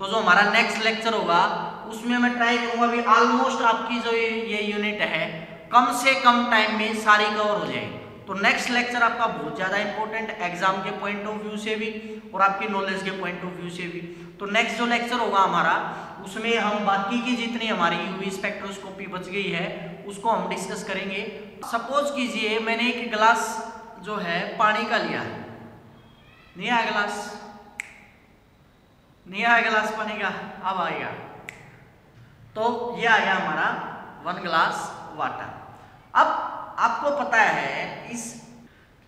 तो जो हमारा नेक्स्ट लेक्चर होगा, उसमें मैं ट्राई करूँगा ऑलमोस्ट आपकी जो ये यूनिट है, कम से कम टाइम में सारी कवर हो जाएगी। तो नेक्स्ट लेक्चर आपका बहुत ज़्यादा इंपॉर्टेंट एग्ज़ाम के पॉइंट ऑफ़ व्यू से भी और आपकी नॉलेज के पॉइंट ऑफ़ व्यू से भी। तो नेक्स्ट जो लेक्चर होगा हमारा, उसमें हम बाकी की जितनी हमारी यूवी स्पेक्ट्रोस्कोपी बच गई है, उसको हम डिस्कस करेंगे। सपोज़ कीजिए मैंने एक गिलास जो है पानी का लिया है। नहीं आया गिलास नहीं आया गिलास पानी का अब आएगा तो ये आ गया हमारा वन ग्लास वाटर अब आपको पता है इस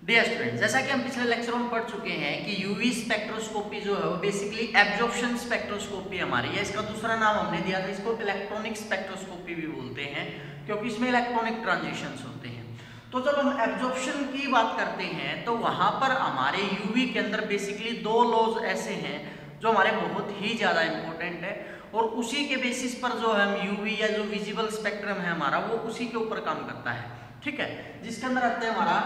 डियर स्टूडेंट जैसा कि हम पिछले लेक्चर में पढ़ चुके हैं कि यूवी स्पेक्ट्रोस्कोपी जो है वो बेसिकली एब्जॉर्प्शन स्पेक्ट्रोस्कोपी हमारी है इसका दूसरा नाम हमने दिया था इसको इलेक्ट्रॉनिक स्पेक्ट्रोस्कोपी भी बोलते हैं क्योंकि इसमें इलेक्ट्रॉनिक ट्रांजिशन होते हैं तो जब हम एब्जॉर्प्शन की बात करते हैं तो वहाँ पर हमारे यूवी के अंदर बेसिकली दो लॉज ऐसे हैं जो हमारे बहुत ही ज़्यादा इम्पोर्टेंट है और उसी के बेसिस पर जो हम यूवी या जो विजिबल स्पेक्ट्रम है हमारा, वो उसी के ऊपर काम करता है। ठीक है? जिसके अंदर आते हैं हमारा,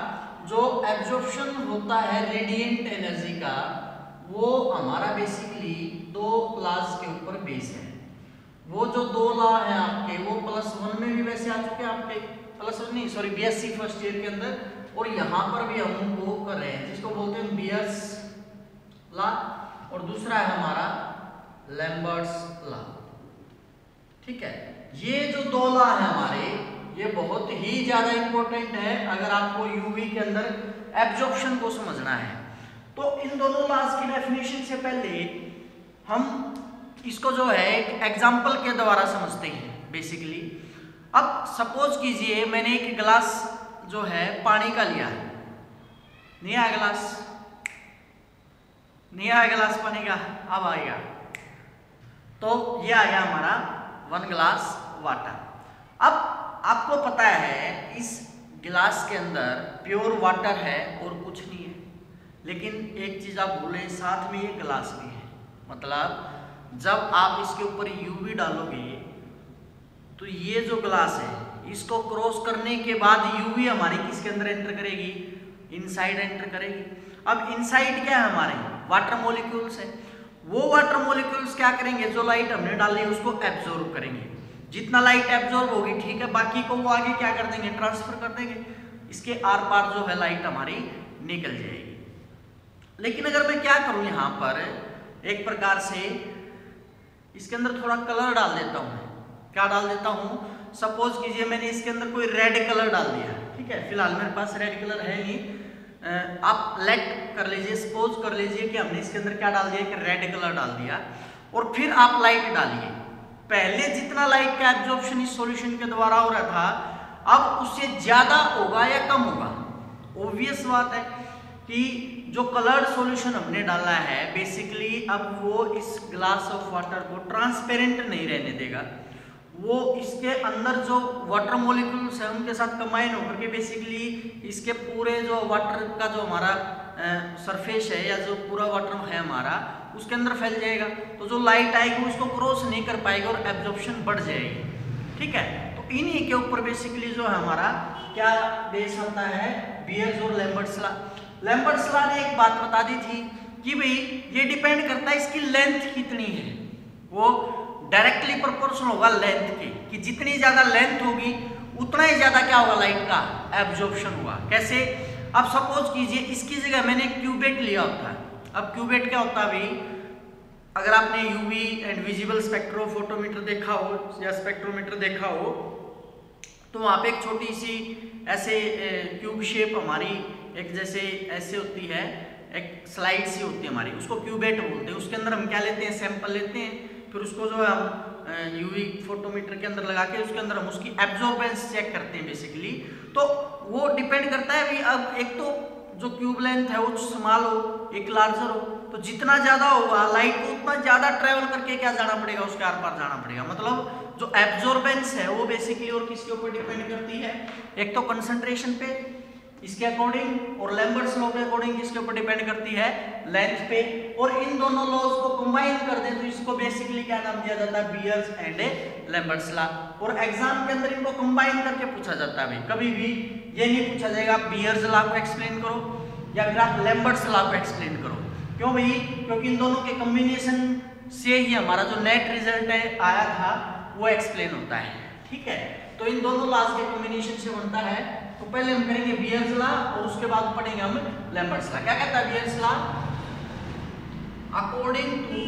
जो एब्जॉर्प्शन होता है रेडिएंट एनर्जी का, वो हमारा बेसिकली दो लॉज के ऊपर बेस है। वो जो दो लॉ है आपके, वो प्लस वन में भी वैसे आ चुके हैं आपके। प्लस वन नहीं सॉरी बीएससी फ़र्स्ट ईयर के अंदर। और यहाँ पर भी हम वो कर रहे हैं, जिसको बोलते हैं बियर्स लॉ और दूसरा है हमारा लैम्बर्ट्स लॉ ठीक है? ये जो दो लॉ है हमारे, ये बहुत ही ज़्यादा इंपॉर्टेंट है। अगर आपको यूवी के अंदर एब्जॉर्प्शन को समझना है तो इन दोनों लॉज की डेफिनेशन से पहले हम इसको जो है एक एग्ज़ाम्पल के द्वारा समझते हैं बेसिकली अब सपोज़ कीजिए मैंने एक गिलास जो है पानी का लिया है। नहीं आया गिलास नहीं आया गिलास पानी का अब आएगा तो ये आ गया हमारा वन ग्लास वाटर अब आपको पता है इस गिलास के अंदर प्योर वाटर है और कुछ नहीं है लेकिन एक चीज़ आप भूलें साथ में ये गिलास भी है मतलब जब आप इसके ऊपर यूवी डालोगे तो ये जो ग्लास है इसको क्रॉस करने के बाद यूवी हमारी किसके अंदर एंटर करेगी इनसाइड एंटर करेगी अब इनसाइड क्या है हमारे वाटर मोलिक्यूल्स है। वो वाटर मोलिक्यूल्स क्या करेंगे? जो लाइट हमने डाली है, उसको एब्जॉर्ब करेंगे। जितना लाइट एब्जॉर्ब होगी, ठीक है, बाकी को वो आगे क्या कर देंगे? ट्रांसफ़र कर देंगे। इसके आर पार जो है लाइट हमारी निकल जाएगी। लेकिन अगर मैं क्या करूँ यहाँ पर, एक प्रकार से, इसके अंदर थोड़ा कलर डाल देता हूँ क्या डाल देता हूँ? सपोज़ कीजिए मैंने इसके अंदर कोई रेड कलर डाल दिया। ठीक है, फ़िलहाल मेरे पास रेड कलर है नहीं। आप लेट कर लीजिए सपोज़ कर लीजिए कि हमने इसके अंदर क्या डाल दिया कि रेड कलर डाल दिया, और फिर आप लाइट डालिए। पहले जितना लाइट का एब्जॉर्प्शन इस सॉल्यूशन के द्वारा हो रहा था, अब उससे ज़्यादा होगा या कम होगा? ऑब्वियस बात है कि जो कलर्ड सॉल्यूशन हमने डाला है बेसिकली अब वो इस ग्लास ऑफ़ वाटर को ट्रांसपेरेंट नहीं रहने देगा। वो इसके अंदर जो वाटर मोलिक्यूल्स है, उनके साथ कंबाइन होकर के बेसिकली इसके पूरे जो वाटर का जो हमारा सरफेस है या जो पूरा वाटर है हमारा, उसके अंदर फैल जाएगा। तो जो लाइट आएगी उसको क्रॉस नहीं कर पाएगी और एब्जॉर्प्शन बढ़ जाएगी। ठीक है? तो इन्हीं के ऊपर बेसिकली जो है हमारा क्या बेस होता है? बियर्स और लैम्बर्ट्स ला लैम्बर्ट्स ला ने एक बात बता दी थी कि भाई, ये डिपेंड करता है इसकी लेंथ कितनी है। वो डायरेक्टली प्रोपोर्शनल होगा लेंथ के, कि जितनी ज़्यादा लेंथ होगी, उतना ही ज़्यादा क्या होगा लाइट का एब्जॉर्प्शन होगा कैसे? अब सपोज़ कीजिए, इसकी जगह मैंने क्यूबेट लिया होता है। अब क्यूबेट क्या होता है भाई? अगर आपने यूवी एंड विजिबल स्पेक्ट्रोफोटोमीटर देखा हो, या स्पेक्ट्रोमीटर देखा हो तो वहाँ पे एक छोटी सी ऐसे क्यूब शेप हमारी, एक जैसे ऐसे होती है, एक स्लाइड सी होती है हमारी, उसको क्यूबेट बोलते हैं। उसके अंदर हम क्या लेते हैं? सैंपल लेते हैं। फिर उसको जो है हम यूवी फोटोमीटर के अंदर लगा के उसके अंदर हम उसकी एब्जॉर्बेंस चेक करते हैं बेसिकली तो वो डिपेंड करता है भाई अब एक तो जो क्यूब लेंथ है वो स्मॉल हो, एक लार्जर हो तो जितना ज़्यादा होगा लाइट को उतना ज़्यादा ट्रेवल करके क्या जाना पड़ेगा, उसके आर पार जाना पड़ेगा। मतलब जो एब्जॉर्बेंस है वो बेसिकली और किसके ऊपर डिपेंड करती है? एक तो कंसंट्रेशन पे इसके अकॉर्डिंग और लैम्बर्ट्स लॉ के अकॉर्डिंग किसके ऊपर डिपेंड करती है? लेंथ पे। और इन दोनों लॉज को कंबाइन कर दे तो इसको बेसिकली क्या नाम दिया जाता है? बियर्स एंड लैम्बर्ट्स लॉ और एग्ज़ाम के अंदर इनको कंबाइन करके पूछा जाता है कभी भी ये नहीं पूछा जाएगा बियर्स लॉ को एक्सप्लेन करो या फिर आप लैम्बर्ट्स लॉ को एक्सप्लेन करो। क्यों भाई? क्योंकि इन दोनों के कॉम्बिनेशन से ही हमारा जो नेट रिज़ल्ट है, आया था, वो एक्सप्लेन होता है। ठीक है? तो इन दोनों लॉज के कॉम्बिनेशन से बनता है। तो पहले हम करेंगे बियर्स लॉ और उसके बाद पढ़ेंगे हम लैम्बर्ट्स लॉ क्या कहता है Beer's law according to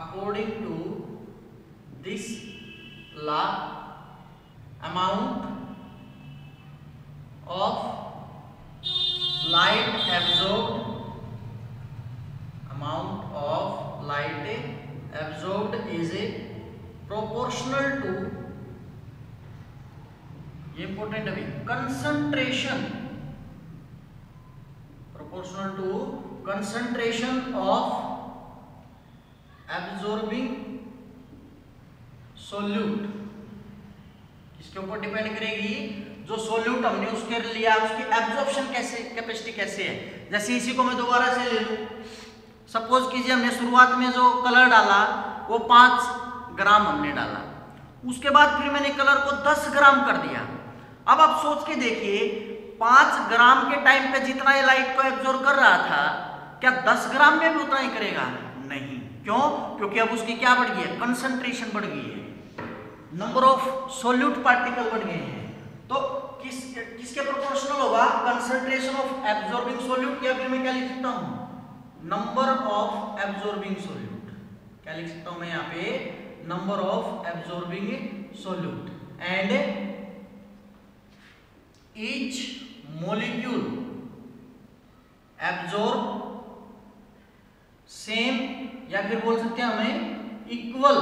according to this law amount of light absorbed, amount of light absorbed is a proportional to ये इंपॉर्टेंट अभी concentration proportional to concentration of absorbing solute. किसके ऊपर डिपेंड करेगी? जो solute हमने उसके लिया, उसकी एब्जॉर्प्शन कैसे कैपेसिटी कैसे है? जैसे इसी को मैं दोबारा से ले लूँ। सपोज़ कीजिए हमने शुरुआत में जो कलर डाला, वो पाँच ग्राम हमने डाला। उसके बाद फिर मैंने कलर को दस ग्राम कर दिया। अब आप सोच के देखिए, पाँच ग्राम के टाइम पे जितना ये लाइट को एब्जॉर्व कर रहा था, क्या दस ग्राम में भी उतना ही करेगा? नहीं। क्यों? क्योंकि अब उसकी क्या बढ़ गई है? कंसंट्रेशन बढ़ गई है। नंबर ऑफ़ सोल्यूट पार्टिकल बढ़ गए हैं। तो किस, किसके प्रोपोर्शनल होगा? कंसंट्रेशन ऑफ़ एब्जॉर्बिंग सोल्यूट या फिर मैं क्या लिख सकता हूँ? नंबर ऑफ़ एब्जॉर्बिंग सोल्यूट क्या लिख सकता हूँ मैं यहाँ पे? Number of absorbing solute and each molecule absorb same या फिर बोल सकते हैं हमें equal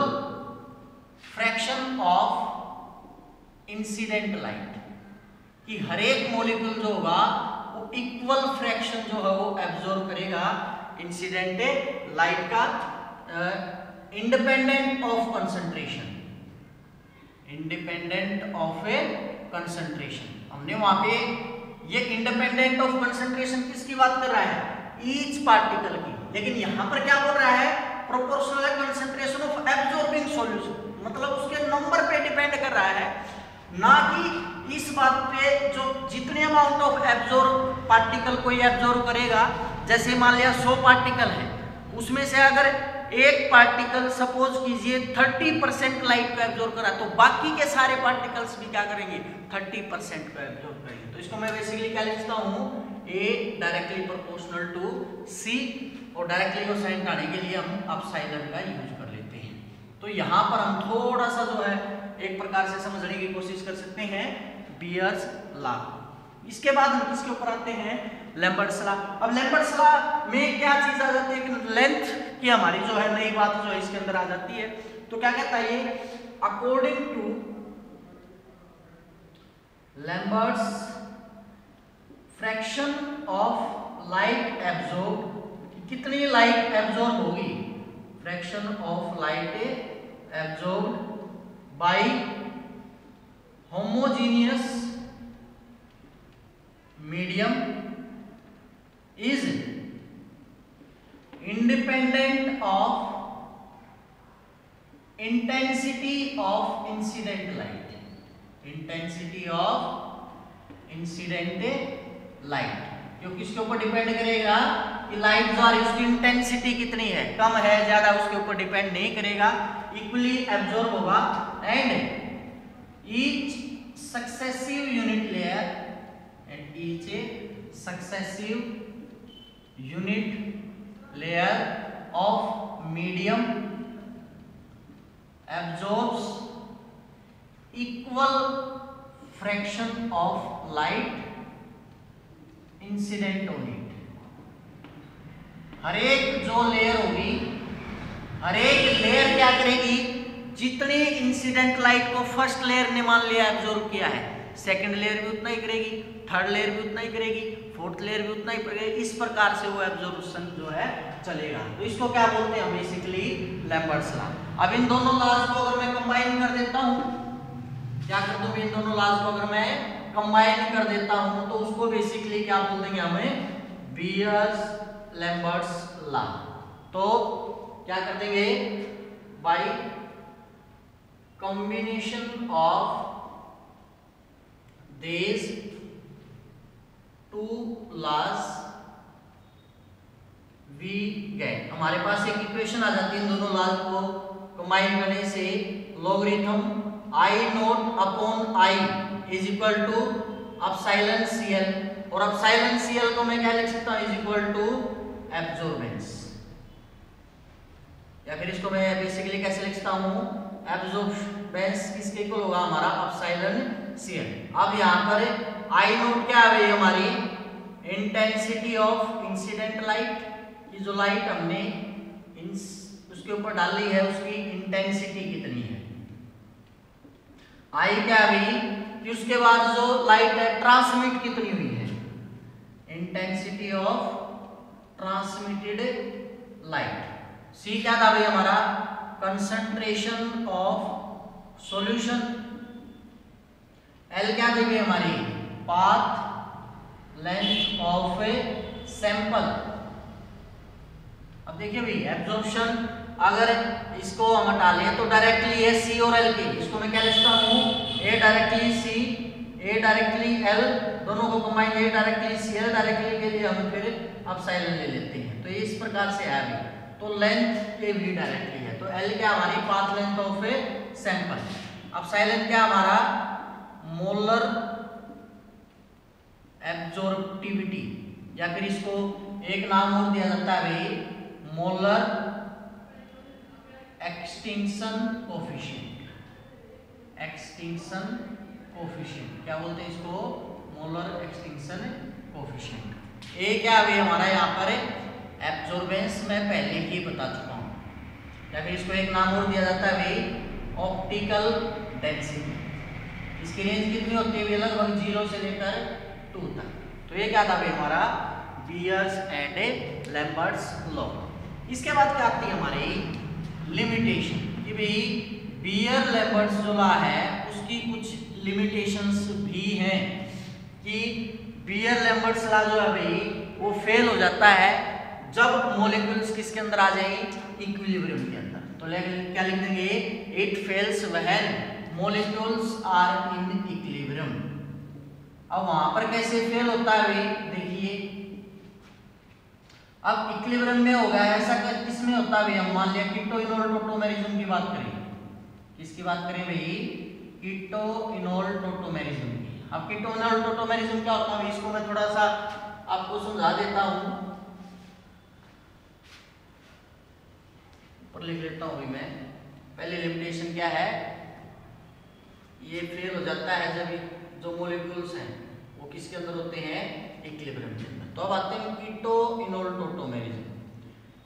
fraction of incident light कि हर एक मोलिक्यूल जो होगा, वो इक्वल फ्रैक्शन जो है वो एब्जॉर्व करेगा इंसिडेंट लाइट का independent of concentration independent of a concentration हमने वहाँ पे ये इंडिपेंडेंट ऑफ़ कंसंट्रेशन किसकी बात कर रहा है? ईच पार्टिकल की। लेकिन यहाँ पर क्या बोल रहा है? Proportional concentration of absorbing solution मतलब उसके नंबर पे डिपेंड कर रहा है। ना कि इस बात पे जो जितने अमाउंट ऑफ़ एब्जॉर्ब पार्टिकल कोई एब्जॉर्ब करेगा, जैसे मान लिया 100 पार्टिकल है, उसमें से अगर एक पार्टिकल सपोज़ कीजिए 30 परसेंट लाइट को एब्जॉर्ब करा तो बाकी के सारे पार्टिकल्स भी क्या करेंगे? 30 परसेंट को एब्जॉर्ब करेंगे। तो इसको मैं बेसिकली क्या लिखता हूँ? A directly proportional to C और डायरेक्टली को साइन लाने के लिए हम अपसाइलर का यूज़ कर लेते हैं। तो यहाँ पर हम थोड़ा सा जो है, एक प्रकार से समझने की कोशिश कर सकते हैं बियर्स ला इसके बाद हम किसके ऊपर आते हैं? अब लैम्बर्ट्स लॉ में क्या चीज़ आ जाती है कि लेंथ की हमारी जो है नई बात जो है इसके अंदर आ जाती है। तो क्या कहता है according to Lambert's fraction of light absorb कितनी लाइट एब्जॉर्ब होगी? Fraction of light absorb by homogeneous medium is independent of intensity of incident light intensity of incident light जो किसके ऊपर डिपेंड करेगा? कि लाइट जो आ उसकी इंटेंसिटी कितनी है? कम है, ज़्यादा उसके ऊपर डिपेंड नहीं करेगा। इक्वली एब्जॉर्ब होगा। And each successive unit layer and each a successive unit layer of medium absorbs equal fraction of light incident on it हर एक जो लेयर होगी, हर एक लेयर क्या करेगी? जितनी इंसिडेंट लाइट को फ़र्स्ट लेयर ने मान लिया एब्जॉर्व किया है सेकंड लेयर भी उतना ही करेगी थर्ड लेयर भी उतना ही करेगी फोर्थ लेयर भी उतना ही करेगी, इस प्रकार से वो एब्जॉर्वेशन जो है चलेगा। तो इसको क्या बोलते हैं? बेसिकली लैम्बर्ट्स लॉ अब इन दोनों लॉज को अगर मैं कंबाइन कर देता हूँ क्या कर दूँ? इन दोनों लॉज को अगर मैं कंबाइन कर देता हूँ तो उसको बेसिकली क्या बोल देंगे हमें? बियर्स लैम्बर्ट्स लॉ तो क्या कर देंगे? By combination of these two laws we गए हमारे पास एक इक्वेशन आ जाती है इन दोनों लाल को कंबाइन करने से logarithm I naught upon I is equal to epsilon CL और अपसाइलन सीएल को मैं क्या लिख सकता हूँ? इज़ इक्वल टू एब्जॉर्बेंस या फिर इसको मैं बेसिकली कैसे लिखता हूँ? एब्जॉर्बेंस किसके इक्वल होगा? हमारा अपसाइलन सीएल अब यहाँ पर आई नोट क्या आ गई हमारी? इंटेंसिटी ऑफ़ इंसिडेंट लाइट की जो लाइट हमने उसके ऊपर डाली है, उसकी इंटेंसिटी कितनी है? आई क्या भी कि उसके बाद जो लाइट है ट्रांसमिट कितनी हुई है? Intensity of transmitted light C क्या था भाई हमारा? कंसंट्रेशन ऑफ़ सॉल्यूशन एल क्या देगी हमारी? Path length of a sample अब देखिए भाई एब्जॉर्प्शन अगर इसको हम हटा लें तो डायरेक्टली है सी और एल के। इसको मैं क्या लिखता हूँ? A directly C A directly L दोनों को combine A directly C L directly के लिए हम फिर अब साइलेंट ले लेते हैं। तो ये इस प्रकार से है अभी तो लेंथ ए भी डायरेक्टली है। तो एल क्या हमारी path length of a sample अब साइलेंट क्या हमारा? मोलर एब्जॉर्बिविटी या फिर इसको एक नाम और दिया जाता है भाई molar extinction coefficient extinction coefficient क्या बोलते हैं इसको? मोलर एक्सटिंक्शन कोफिशिएंट ये क्या अभी हमारा यहाँ पर एब्जॉर्बेंस मैं पहले ही बता चुका हूँ। या फिर इसको एक नाम और दिया जाता है भाई ऑप्टिकल डेंसिटी इसकी रेंज कितनी होती है लगभग ज़ीरो से लेकर टू तक? तो ये क्या था भाई हमारा? बियर्स एंड लैम्बर्ट्स लॉ इसके बाद क्या आती है हमारी? लिमिटेशन कि भाई बियर लेपर्ड्स जो ला है, उसकी कुछ लिमिटेशंस भी हैं। कि बियर लेपर्ड्स ला जो है भाई, वो फेल हो जाता है जब मोलिक्यूल्स किसके अंदर आ जाएँगे इक्विलिब्रियम के अंदर। तो क्या लिख देंगे? It fails when molecules are in equilibrium अब वहाँ पर कैसे फेल होता है भाई? अब इक्विलिब्रियम में होगा ऐसा कर किसमें होता है हम मान लिया कीटो इनोल टोटोमेरिज्म की बात करें। किसकी बात करें भाई? कीटो इनोल टोटोमेरिज्म की। अब कीटो इनोल टोटोमेरिज्म क्या होता है इसको मैं थोड़ा सा आपको समझा देता हूँ। ऊपर लिख लेता हूँ मैं। पहले लिमिटेशन क्या है? ये फेल हो जाता है जब जो मोलिक्यूल्स हैं, वो किसके अंदर होते हैं? इक्विलिब्रियम अंदर तो अब आते हैं keto enol tautomerism.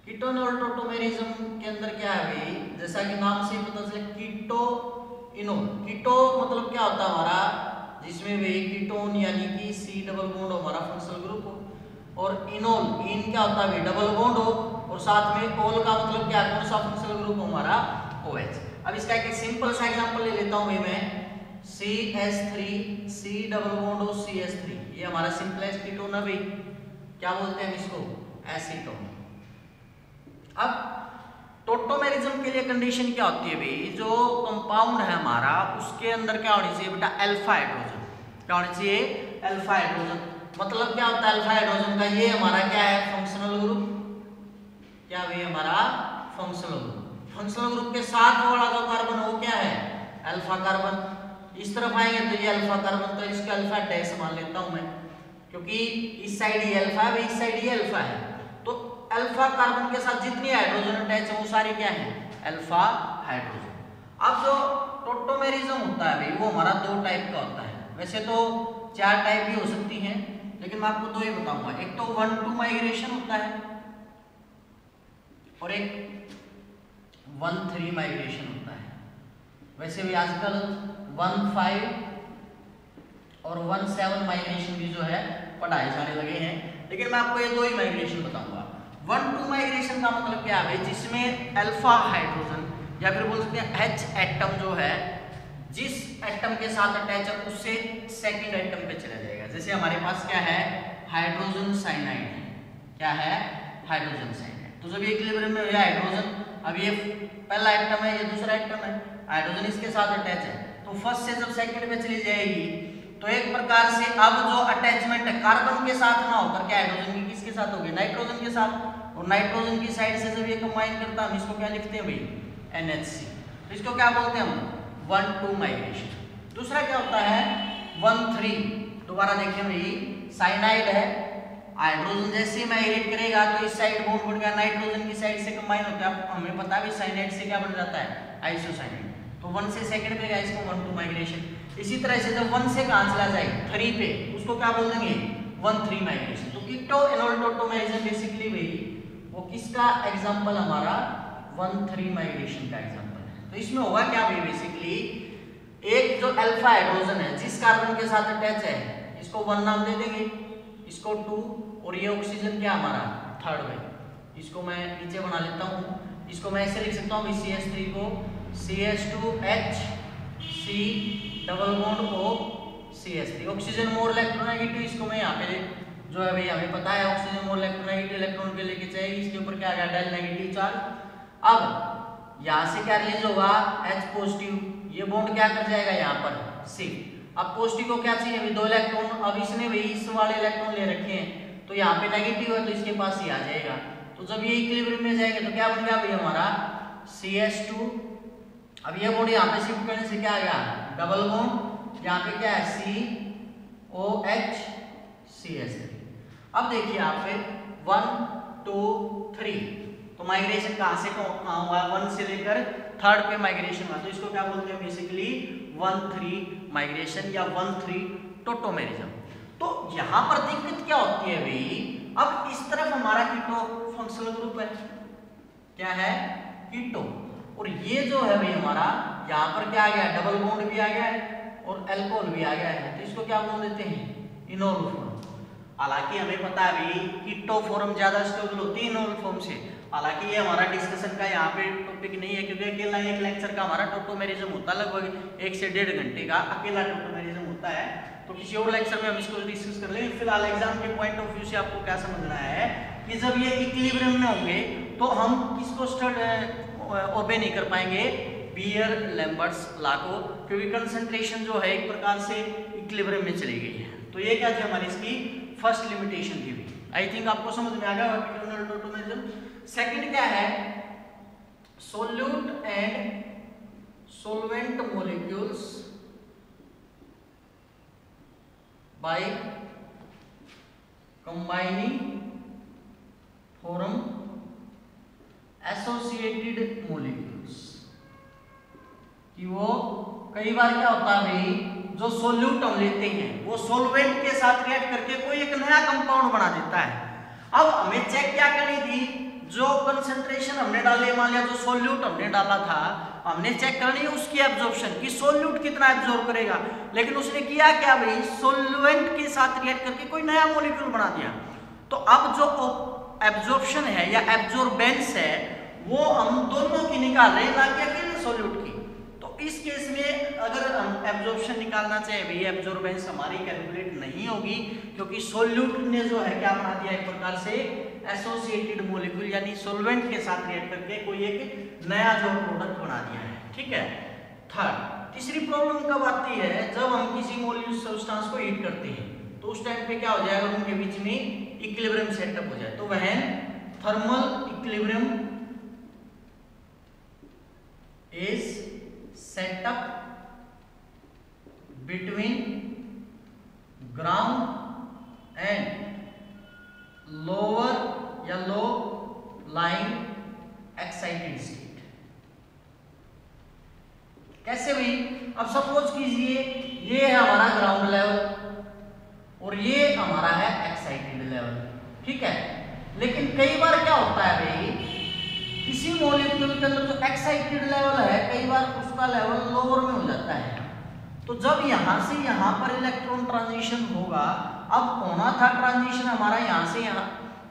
Keto enol tautomerism के अंदर क्या है भाई जैसा कि नाम से पता चले, कीटो इनोल। कीटो मतलब क्या होता है हमारा? जिसमें भाई कीटोन यानी कि सी डबल बॉन्ड हमारा फंक्शनल ग्रुप हो। और इनोल, इन क्या होता है डबल बॉन्ड हो। और साथ में ओल का मतलब क्या? कौन सा फंक्शनल ग्रुप हमारा OH अब इसका एक सिंपल सा एग्जांपल ले लेता हूँ भाई मैं। CH3 C डबल बॉन्ड हो CH3 ये हमारा सिंपलेस्ट कीटोन है भाई। क्या बोलते हैं इसको? एसीटोन अब टोटोमेरिज्म के लिए कंडीशन क्या होती है भाई? जो कंपाउंड है हमारा, उसके अंदर क्या होनी चाहिए बेटा? अल्फ़ा हाइड्रोजन क्या होनी चाहिए? अल्फ़ा हाइड्रोजन मतलब क्या होता है अल्फ़ा हाइड्रोजन का? ये हमारा क्या है? फंक्शनल ग्रुप क्या भाई? हमारा फंक्शनल ग्रुप फंक्शनल ग्रुप के साथ वाला जो कार्बन वो क्या है? अल्फ़ा कार्बन इस तरफ़ आएँगे तो ये अल्फ़ा कार्बन तो इसका अल्फ़ा डैश मान लेता हूँ मैं, क्योंकि इस साइड ये अल्फ़ा है, इस साइड ये अल्फ़ा है। तो अल्फ़ा कार्बन के साथ जितनी हाइड्रोजन अटैच है, वो सारे क्या है? अल्फ़ा हाइड्रोजन अब जो टोटोमेरिज्म होता है भाई, वो हमारा दो टाइप का होता है। वैसे तो चार टाइप भी हो सकती हैं, लेकिन मैं आपको दो ही बताऊँगा। एक तो वन टू माइग्रेशन होता है, और एक वन थ्री माइग्रेशन होता है। वैसे भी आजकल वन फाइव और वन सेवन माइग्रेशन भी जो है पढ़ाए जाने लगे हैं। लेकिन मैं आपको ये दो ही माइग्रेशन बताऊँगा। वन टू माइग्रेशन का मतलब क्या है? जिसमें अल्फ़ा हाइड्रोजन या फिर बोल सकते हैं एच एटम जो है, जिस एटम के साथ अटैच है, उससे सेकंड एटम पे चला जाएगा। जैसे हमारे पास क्या है? हाइड्रोजन साइनाइड है। क्या है? हाइड्रोजन साइनाइड तो जब इक्विलिब्रियम में हाइड्रोजन अब ये पहला एटम है, ये दूसरा एटम है। हाइड्रोजन इसके साथ अटैच है। फ़र्स्ट से जब सेकंड में चली जाएगी तो एक प्रकार से अब जो अटैचमेंट है कार्बन के साथ ना होकर के हाइड्रोजन की किसके साथ होगी नाइट्रोजन के साथ। और नाइट्रोजन की साइड से जब ये कंबाइन करता, हम इसको क्या लिखते हैं भाई? NHC तो इसको क्या बोलते हैं हम? वन टू माइग्रेशन दूसरा क्या होता है? वन थ्री दोबारा देखें भाई। साइनाइड है। हाइड्रोजन जैसे ही माइग्रेट करेगा तो इस साइड बॉन्ड बढ़ गया। नाइट्रोजन की साइड से कंबाइन होता है। हमें पता है साइनाइड से क्या बन जाता है? आइसोसाइनाइड तो वन से सेकंड पे गया इसको वन टू माइग्रेशन इसी तरह से जब वन से कहाँ चला जाए थ्री पे, उसको क्या बोल देंगे? वन थ्री माइग्रेशन तो कीटो एनोल्टोटोमेरिज्म बेसिकली भाई वो किसका एग्जांपल हमारा? वन थ्री माइग्रेशन का एग्जांपल है। तो इसमें होगा क्या भाई बेसिकली एक जो अल्फ़ा हाइड्रोजन है, जिस कार्बन के साथ अटैच है, इसको वन नाम दे देंगे। इसको टू और ये ऑक्सीजन क्या हमारा? थर्ड में इसको मैं नीचे बना लेता हूँ। इसको मैं ऐसे लिख सकता हूँ सी एस थ्री को C H two H C double bond O C S three oxygen more electronegative इसको मैं यहाँ पे जो है भाई हमें पता है ऑक्सीजन मोर इलेक्ट्रोनेगेटिव इलेक्ट्रॉन के लेके चाहिए, इसके ऊपर क्या आ गया डेल नेगेटिव चार्ज। अब यहाँ से क्या रिलीज़ होगा? एच पॉजिटिव ये बॉन्ड क्या कर जाएगा यहाँ पर? सी अब पॉजिटिव को क्या चाहिए? अभी दो इलेक्ट्रॉन अब इसने भाई इस वाले इलेक्ट्रॉन ले रखे हैं तो यहाँ पे नेगेटिव है तो इसके पास ही आ जाएगा। तो जब ये इक्विलिब्रियम में जाएगा तो क्या बन गया भाई हमारा? सी एच टू अब ये बॉन्ड यहाँ पे शिफ्ट करने से क्या आ गया? डबल बॉन्ड यहाँ पे क्या है? C O H C S अब देखिए आप फिर वन टू थ्री तो माइग्रेशन कहाँ से कहाँ हुआ वन से लेकर थर्ड पे माइग्रेशन हुआ। तो इसको क्या बोलते हैं? बेसिकली वन थ्री माइग्रेशन या वन थ्री टोटोमेरिज्म तो यहाँ पर दिक्कत क्या होती है भाई। अब इस तरफ़ हमारा कीटो फंक्शनल ग्रुप है। क्या है? कीटो और ये जो है भाई हमारा, यहाँ पर क्या आ गया डबल बॉन्ड भी आ गया है और एल्कोहल भी आ गया है। तो इसको क्या बोल देते हैं? इनोल फॉर्म हालाँकि हमें पता है भाई कीटो फॉर्म ज़्यादा स्टेबल होती है इनोल फॉर्म से। हालाँकि ये हमारा डिस्कशन का यहाँ पे टॉपिक नहीं है क्योंकि अकेला एक लेक्चर का हमारा टोटोमेरिज्म होता है लगभग एक से डेढ़ घंटे का अकेला टोटोमेरिज्म होता है। तो किसी और लेक्चर में हम इसको डिस्कस कर लेंगे। फ़िलहाल एग्ज़ाम के पॉइंट ऑफ़ व्यू से आपको क्या समझना है कि जब ये इक्विलिब्रियम में होंगे तो हम किसको ओबे नहीं कर पाएँगे। बियर लैम्बर्ट्स ला को क्योंकि कंसंट्रेशन जो है एक प्रकार से इक्विलिब्रियम में चली गई है। तो ये क्या थी हमारी इसकी फ़र्स्ट लिमिटेशन थी। आई थिंक आपको समझ में आ गया सेकंड क्या है? Solute and solvent molecules by combining form associated molecules कि वो कई बार क्या होता है भाई, जो सोल्यूट हम लेते हैं, वो सोलवेंट के साथ रिएक्ट करके कोई एक नया कंपाउंड बना देता है। अब हमें चेक क्या करनी थी? जो कंसंट्रेशन हमने डाले, मान लिया जो सोल्यूट हमने डाला था, हमने चेक करनी उसकी एब्जॉर्प्शन कि सोल्यूट कितना एब्जॉर्ब करेगा। लेकिन उसने किया क्या भाई? सोल्वेंट के साथ रिएक्ट करके कोई नया मोलिक्यूल बना दिया। तो अब जो एब्जॉर्प्शन है या एब्जॉर्बेंस है, वो हम दोनों की निकाल रहे हैं ना कि अकेले सोल्यूट की। तो इस केस में अगर हम एब्जॉर्प्शन निकालना चाहे, भाई एब्जॉर्बेंस हमारी कैलकुलेट नहीं होगी, क्योंकि सोल्यूट ने जो है, क्या बना दिया एक प्रकार से? एसोसिएटेड मोलिक्यूल यानी सोलवेंट के साथ रिएक्ट करके कोई एक नया जो प्रोडक्ट बना दिया है। ठीक है? थर्ड तीसरी प्रॉब्लम कब आती है? जब हम किसी मोलिक्यूल सब्सटेंस को हीट करते हैं। तो उस टाइम पे क्या हो जाएगा? उनके बीच में इक्विलिब्रियम सेटअप हो जाए तो वह thermal equilibrium is set up between ground and lower या लो लाइन एक्साइटेड स्टेट कैसे भाई अब सपोज़ कीजिए ये है हमारा ग्राउंड लेवल और ये हमारा है एक्साइटेड लेवल ठीक है लेकिन कई बार क्या होता है भाई, किसी मॉलिक्यूल के अंदर जो एक्साइटेड लेवल है, कई बार उसका लेवल लोअर में हो जाता है। तो जब यहाँ से यहाँ पर इलेक्ट्रॉन ट्रांजिशन होगा, अब होना था ट्रांजिशन हमारा यहाँ से यहाँ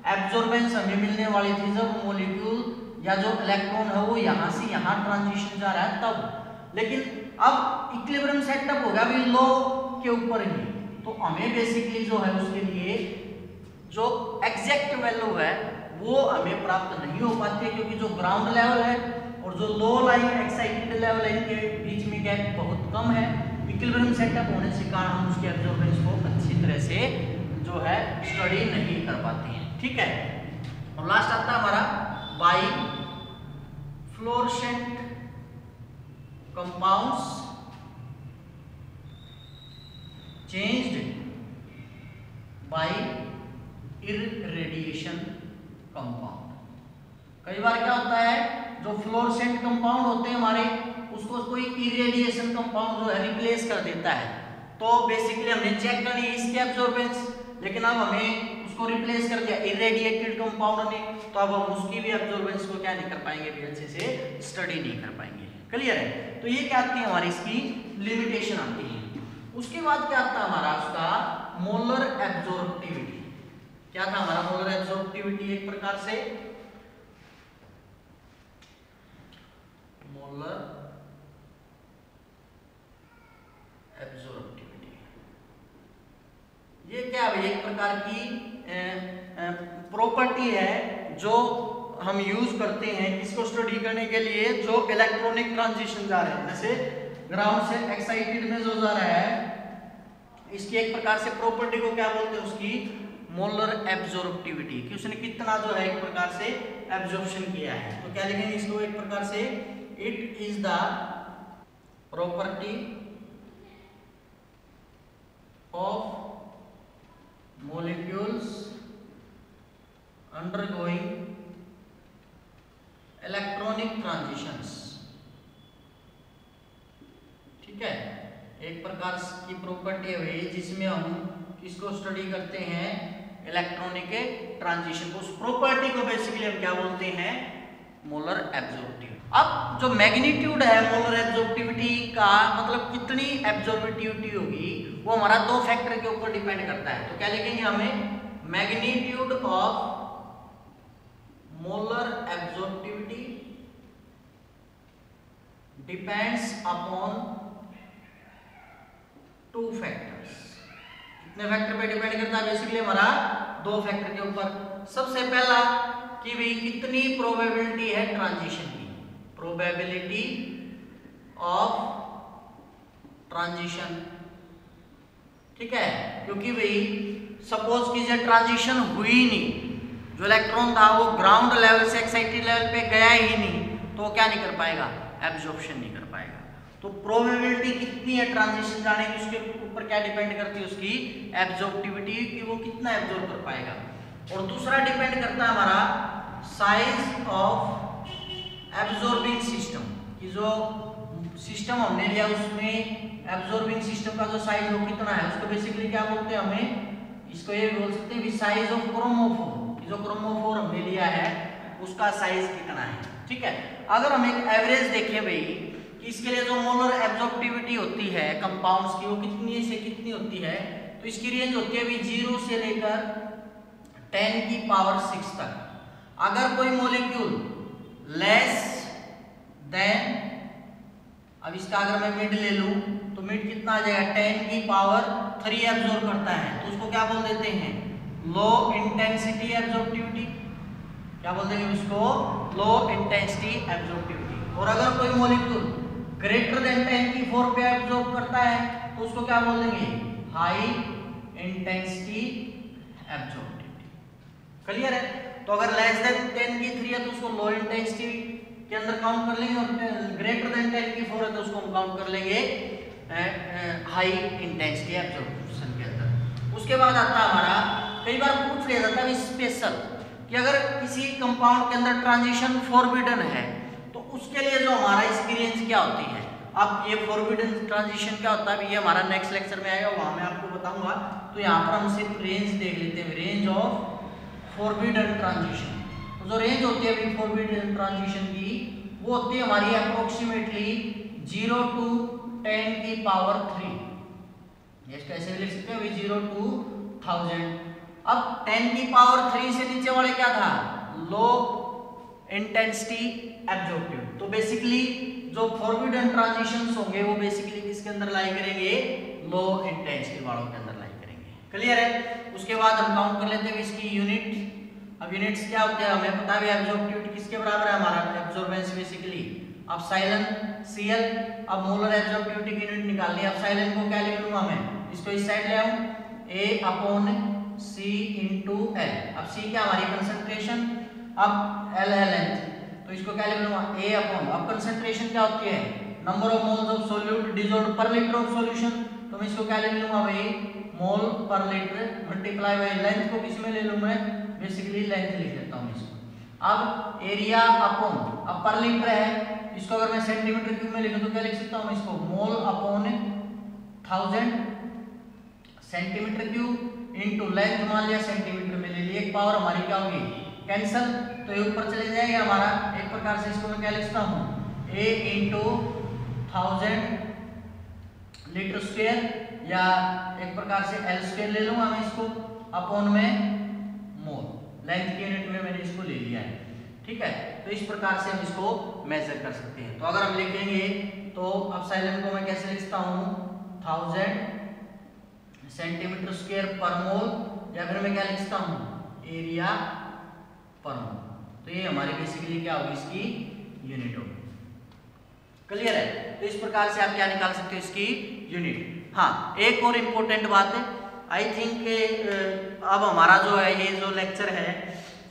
एब्जॉर्बेंस हमें मिलने वाली थी जब मोलिक्यूल या जो इलेक्ट्रॉन है वो यहाँ से यहाँ ट्रांजिशन जा रहा है तब। लेकिन अब इक्विलिब्रियम सेटअप होगा अभी लो के ऊपर ही। तो हमें बेसिकली जो है उसके लिए जो एग्जैक्ट वैल्यू है, वो हमें प्राप्त नहीं हो पाती है, क्योंकि जो ग्राउंड लेवल है और जो लो लाइन एक्साइटेड लेवल है, इनके बीच में गैप बहुत कम है। इक्विलिब्रियम सेटअप होने से कारण हम उसके एब्जॉर्बेंस को अच्छी तरह से जो है स्टडी नहीं कर पाते हैं। ठीक है? और लास्ट आता है हमारा by fluorescent compounds changed by irradiation compound कई बार क्या होता है, जो फ्लोरसेंट कंपाउंड होते हैं हमारे, उसको कोई इरेडिएशन कंपाउंड जो है रिप्लेस कर देता है। तो बेसिकली हमने चेक करनी है इसकी एब्जॉर्बेंस लेकिन अब हमें उसको रिप्लेस कर दिया इरेडिएटेड कंपाउंड ने तो अब हम उसकी भी एब्जॉर्बेंस को क्या नहीं कर पाएँगे भी अच्छे से स्टडी नहीं कर पाएँगे। क्लियर है? तो ये क्या आती है हमारी इसकी लिमिटेशन आती है। उसके बाद क्या आता है हमारा उसका मोलर एब्जॉर्बिविटी क्या था? हमारा मोलर एब्जॉर्बिविटी एक प्रकार से मोलर एब्जॉर्बिविटी ये क्या है एक प्रकार की प्रॉपर्टी है जो हम यूज़ करते हैं इसको स्टडी करने के लिए जो इलेक्ट्रॉनिक ट्रांजिशन जा रहे हैं। जैसे ग्राउंड से एक्साइटेड में जो जा रहा है, इसकी एक प्रकार से प्रॉपर्टी को क्या बोलते हैं उसकी? मोलर एब्जॉर्बिविटी कि उसने कितना जो है एक प्रकार से एब्जॉर्प्शन किया है। तो क्या लिखेंगे इसको एक प्रकार से? It is the property of molecules undergoing electronic transitions ठीक है? एक प्रकार की प्रॉपर्टी है जिसमें हम किसको स्टडी करते हैं? इलेक्ट्रॉनिक के ट्रांजिशन को, उस प्रॉपर्टी को बेसिकली हम क्या बोलते हैं? मोलर एब्जॉर्बिव अब जो मैग्नीट्यूड है मोलर एब्जॉर्बिविटी का मतलब कितनी एब्जॉर्बिविटी होगी, वो हमारा दो फैक्टर के ऊपर डिपेंड करता है। तो क्या लिखेंगे हमें? Magnitude of molar absorbivity depends upon two factors कितने फैक्टर पे डिपेंड करता है बेसिकली हमारा दो फैक्टर के ऊपर। सबसे पहला कि भी कितनी प्रोबेबिलिटी है ट्रांजिशन की? प्रोबेबिलिटी ऑफ़ ट्रांजिशन ठीक है? क्योंकि भाई सपोज़ कीजिए ट्रांजिशन हुई नहीं, जो इलेक्ट्रॉन था वो ग्राउंड लेवल से एक्साइटेड लेवल पे गया ही नहीं तो क्या नहीं कर पाएगा? एब्जॉर्प्शन नहीं कर पाएगा। तो प्रोबेबिलिटी कितनी है ट्रांजिशन जाने की उसके ऊपर क्या डिपेंड करती है उसकी? एब्जॉर्बिविटी कि वो कितना एब्जॉर्ब कर पाएगा? और दूसरा डिपेंड करता है हमारा साइज़ ऑफ़ एब्जॉर्बिंग सिस्टम कि जो सिस्टम हमने लिया उसमें एब्जॉर्बिंग सिस्टम का जो साइज़ वो कितना है, उसको बेसिकली क्या बोलते हैं हमें? इसको ये बोल सकते हैं साइज़ ऑफ़ क्रोमोफोर जो क्रोमोफोर हमने लिया है, उसका साइज़ कितना है? ठीक है? अगर हम एक एवरेज देखें भाई इसके लिए जो मोलर एब्जॉर्बिविटी होती है कंपाउंड्स की, वो कितनी से कितनी होती है? तो इसकी रेंज होती है अभी ज़ीरो से लेकर टेन की पावर सिक्स तक। अगर कोई मोलिक्यूल लेस देन अब इसका अगर मैं मिड ले लूँ तो मिड कितना आ जाएगा? टेन की पावर थ्री एब्जॉर्ब करता है। तो उसको क्या बोल देते हैं? लो इंटेंसिटी एब्जॉर्बिविटी क्या बोल देंगे उसको? लो इंटेंसिटी एब्जॉर्बिविटी और अगर कोई मोलिक्यूल ग्रेटर देन टेन की फोर पे एब्जॉर्ब करता है तो उसको क्या बोल देंगे? हाई इंटेंसिटी एब्जॉर्ब क्लियर है? तो अगर लेस देन टेन की थ्री है तो उसको लो इंटेंसिटी के अंदर काउंट कर लेंगे, और ग्रेटर देन टेन की फोर है तो उसको हम काउंट कर लेंगे हाई इंटेंसिटी एब्जॉर्प्शन के अंदर. उसके बाद आता है हमारा, कई बार पूछ लिया जाता है स्पेशल कि अगर किसी कंपाउंड के अंदर ट्रांजिशन फॉरबिडन है उसके लिए जो हमारा एक्सपीरियंस क्या होती है? अब ये फॉरबिडन ट्रांजिशन क्या होता है? ये हमारा नेक्स्ट लेक्चर में आएगा, वहाँ मैं आपको बताऊँगा। तो यहाँ पर हम सिर्फ़ रेंज देख लेते हैं। रेंज ऑफ़ फॉरबिडन ट्रांजिशन जो रेंज होती है अभी फॉरबिडन ट्रांजिशन की, वो होती है हमारी अप्रोक्सीमेटली ज़ीरो टू टेन की पावर थ्री कैसे लिख सकते हैं ज़ीरो टू थाउज़ेंड अब टेन की पावर थ्री से नीचे वाले क्या था? लो इंटेंसिटी एब्जॉर्बिव तो बेसिकली जो फॉरबिडन ट्रांजिशंस होंगे, वो बेसिकली किसके अंदर लाई करेंगे? लो इंटेंसिटी वालों के अंदर लाई करेंगे। क्लियर है? उसके बाद हम काउंट कर लेते हैं इसकी यूनिट अब यूनिट्स क्या होते हैं? हमें पता है एब्जॉर्बिविटी किसके बराबर है हमारा? एब्जॉर्बेंस बेसिकली अब साइलन सीएल अब मोलर एब्जॉर्बिविटी की यूनिट निकालनी है अब साइलन को क्या लिख लूँगा मैं इसको इस साइड ले आऊँ। A upon C into L अब सी क्या? हमारी कंसंट्रेशन अब एल है लेंथ तो इसको क्या लिख लूँगा ए अपॉन अब कंसेंट्रेशन क्या होती है? Number of moles of solute dissolve per litre of solution तो मैं इसको क्या ले लूँगा भाई? Mole per litre multiply by length को किसमें ले लूँ मैं? बेसिकली लेंथ लिख लेता हूँ इसको। अब एरिया अपॉन अब पर लीटर है। इसको अगर मैं सेंटीमीटर क्यूब में लिखूं तो क्या लिख सकता हूँ इसको? Mole upon thousand centimetre cube into length मान लिया सेंटीमीटर में ले लिया एक पावर हमारी क्या होगी? कैंसल तो ये ऊपर चले जाएगा हमारा। एक प्रकार से इसको मैं क्या लिखता हूँ? A into thousand litre square या एक प्रकार से एल स्क्वेयर ले लूँगा मैं इसको अपॉन में मोल लेंथ की यूनिट में मैंने इसको ले लिया है। ठीक है? तो इस प्रकार से हम इसको मेजर कर सकते हैं। तो अगर हम लिखेंगे तो अब साइलेंट को मैं कैसे लिखता हूँ? Thousand centimetre square per mole या फिर मैं क्या लिखता हूँ? एरिया पर मोल तो ये हमारी बेसिकली क्या होगी? इसकी यूनिट होगी। क्लियर है? तो इस प्रकार से आप क्या निकाल सकते हो? इसकी यूनिट हाँ एक और इम्पोर्टेंट बात है। आई थिंक अब हमारा जो है, ये जो लेक्चर है,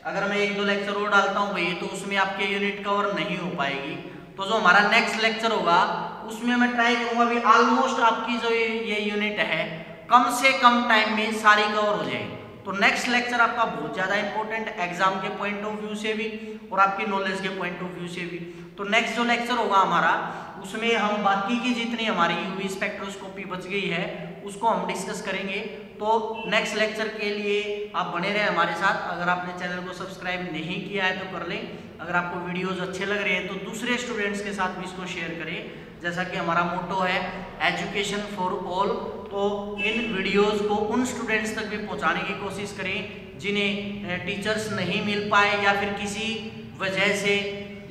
अगर मैं एक दो लेक्चर और डालता हूँ भैया तो उसमें आपके यूनिट कवर नहीं हो पाएगी। तो जो हमारा नेक्स्ट लेक्चर होगा, उसमें मैं ट्राई करूँगा भी ऑलमोस्ट आपकी जो ये यूनिट है, कम से कम टाइम में सारी कवर हो जाएगी। तो नेक्स्ट लेक्चर आपका बहुत ज़्यादा इंपॉर्टेंट एग्ज़ाम के पॉइंट ऑफ़ व्यू से भी और आपकी नॉलेज के पॉइंट ऑफ़ व्यू से भी। तो नेक्स्ट जो लेक्चर होगा हमारा, उसमें हम बाकी की जितनी हमारी यूवी स्पेक्ट्रोस्कोपी बच गई है, उसको हम डिस्कस करेंगे। तो नेक्स्ट लेक्चर के लिए आप बने रहें हमारे साथ। अगर आपने चैनल को सब्सक्राइब नहीं किया है तो कर लें। अगर आपको वीडियोज़ अच्छे लग रहे हैं तो दूसरे स्टूडेंट्स के साथ भी इसको शेयर करें। जैसा कि हमारा मोटो है एजुकेशन फॉर ऑल तो इन वीडियोस को उन स्टूडेंट्स तक भी पहुँचाने की कोशिश करें, जिन्हें टीचर्स नहीं मिल पाए या फिर किसी वजह से,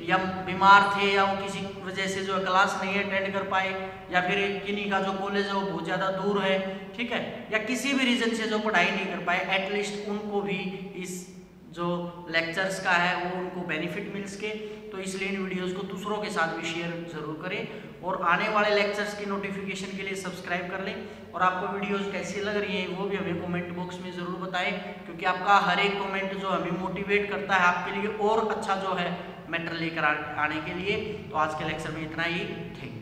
या बीमार थे या वो किसी वजह से जो क्लास नहीं अटेंड कर पाए, या फिर किन्हीं का जो कॉलेज है वो बहुत ज़्यादा दूर है, ठीक है? या किसी भी रीज़न से जो पढ़ाई नहीं कर पाए एटलीस्ट उनको भी इस जो लेक्चर्स का है, वो उनको बेनिफिट मिल सके तो इसलिए इन वीडियोस को दूसरों के साथ भी शेयर ज़रूर करें और आने वाले लेक्चर्स की नोटिफिकेशन के लिए सब्सक्राइब कर लें। और आपको वीडियोस कैसी लग रही हैं, वो भी हमें कमेंट बॉक्स में ज़रूर बताएँ, क्योंकि आपका हर एक कमेंट जो हमें मोटिवेट करता है आपके लिए और अच्छा जो है मैटर लेकर आने के लिए। तो आज के लेक्चर में इतना ही। थैंक